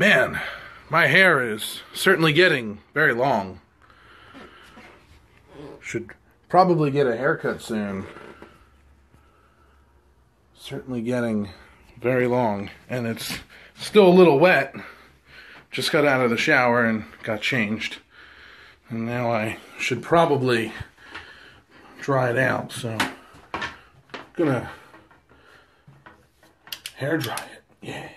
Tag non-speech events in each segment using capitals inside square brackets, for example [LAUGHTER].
Man, my hair is certainly getting very long. Should probably get a haircut soon. Certainly getting very long, and it's still a little wet. Just got out of the shower and got changed. And now I should probably dry it out, so gonna hair dry it. Yeah.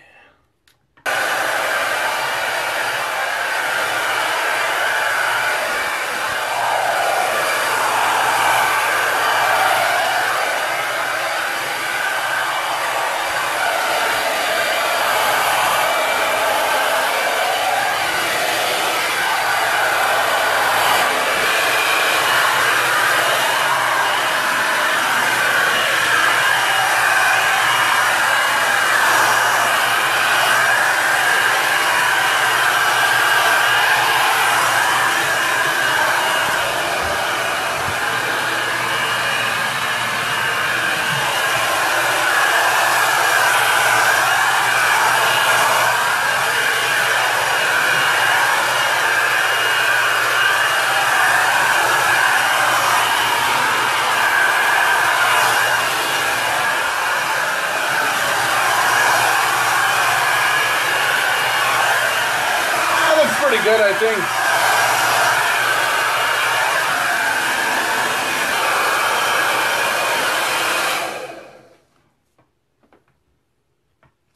That looks pretty good, I think.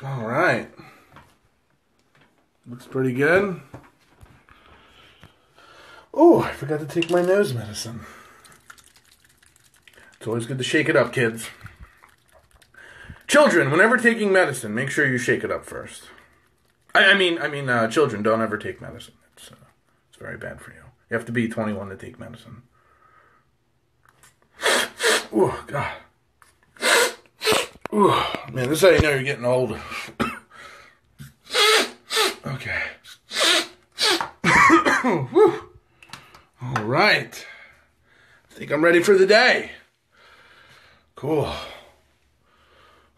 All right. Looks pretty good. Oh, I forgot to take my nose medicine. It's always good to shake it up, kids. Children, whenever taking medicine, make sure you shake it up first. I, I mean, I mean, uh, children don't ever take medicine. It's uh, it's very bad for you. You have to be 21 to take medicine. Oh God. Ooh, man, this is how you know you're getting old. okay. [COUGHS] All right. I think I'm ready for the day. Cool.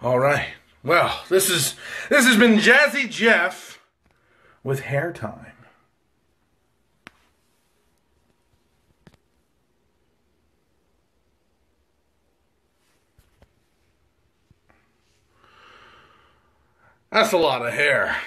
All right. Well, this is this has been Jazzy Jeff with hair time. That's a lot of hair.